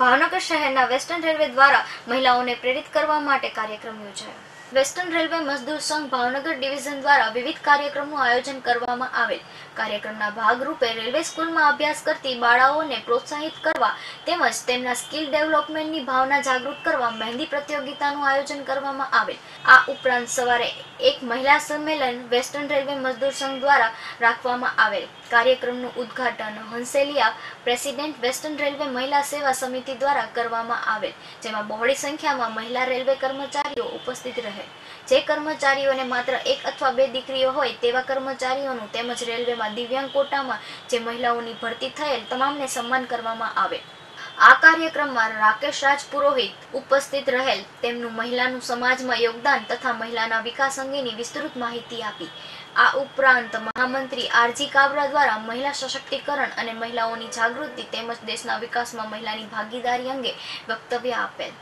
ભાવનગર શહેરના western railway દ્વારા મહિલાઓને પ્રેરિત કરવા માટે કાર્યક્રમ યોજાયો. વેસ્ટર્ન રેલવે મજદૂર સંઘ ભાવનગર ડિવિઝન દ્વારા વિવિધ કાર્યક્રમનું આયોજન કરવામાં આવેલ. કાર્યક્રમના ભાગરૂપે રેલવે સ્કૂલમાં અભ્યાસ કરતી બાળાઓને પ્રોત્સાહિત કરવા તેમજ તેમના સ્કિલ ડેવલપમેન્ટની ભાવના જાગૃત કરવા મહેંદી પ્રતિયોગિતાનું આયોજન કરવામાં આવેલ. આ ઉપરાંત સવારે એક મહિલા સંમેલન વેસ્ટર્ન રેલવે મજદૂર સંઘ દ્વારા રાખવામાં આવેલ. કાર્યક્રમનું ઉદ્ઘાટન હંસેલિયા પ્રેસિડેન્ટ વેસ્ટર્ન રેલવે મહિલા સેવા સમિતિ દ્વારા કરવામાં આવેલ, જેમાં બહોળી સંખ્યામાં મહિલા રેલવે કર્મચારીઓ ઉપસ્થિત રહે. જે કર્મચારીઓને માત્ર એક અથવા બે દીકરીઓ હોય તેવા કર્મચારીઓનું તેમજ રેલવેમાં દિવ્યાંગ કોટામાં જે મહિલાઓની ભરતી થયેલ તમામને સન્માન કરવામાં આવે. આ કાર્યક્રમમાં રાકેશ રાજ પુરોહિત ઉપસ્થિત રહેલ તેમનું મહિલાનું સમાજમાં યોગદાન તથા મહિલાના વિકાસ અંગેની વિસ્તૃત માહિતી આપી. આ ઉપરાંત મહામંત્રી આરજી કાબરા દ્વારા મહિલા સશક્તિકરણ અને મહિલાઓની જાગૃતિ તેમજ દેશના વિકાસમાં મહિલાની ભાગીદારી અંગે વક્તવ્ય આપેલ.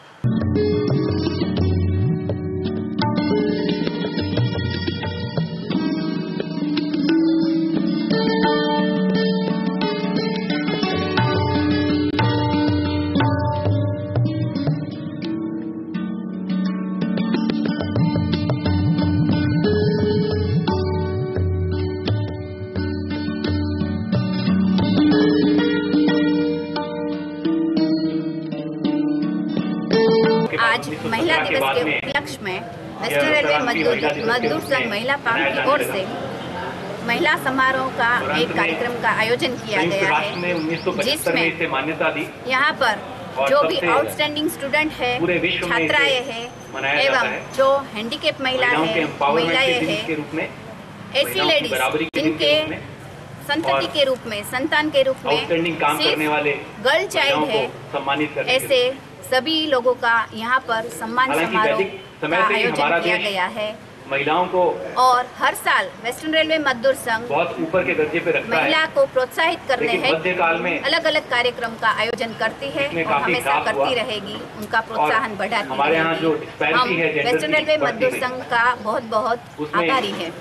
आज महिला दिवस के उपलक्ष्य में वेस्टर्न रेलवे मजदूर संघ महिला पार्क की ओर से महिला समारोह का एक कार्यक्रम का आयोजन किया गया है जिसमें यहाँ पर जो भी आउटस्टैंडिंग स्टूडेंट है छात्राएँ है एवं जो हैंडीकेप महिला है महिलाएँ हैं ऐसी लेडीज़ जिनके संतति के रूप में संतान के रूप में गर्ल चाइल्ड है ऐसे सभी लोगों का यहाँ पर सम्मान समारोह का आयोजन किया गया है। महिलाओं को और हर साल वेस्टर्न रेलवे मजदूर संघ बहुत ऊपर के दर्जे पे रखता महिला को प्रोत्साहित करने है। मध्यकाल में अलग अलग कार्यक्रम का आयोजन करती है और हमेशा करती रहेगी उनका प्रोत्साहन बढ़ाती हमारे यहाँ जो हम है वेस्टर्न रेलवे मजदूर संघ का बहुत बहुत आभारी है।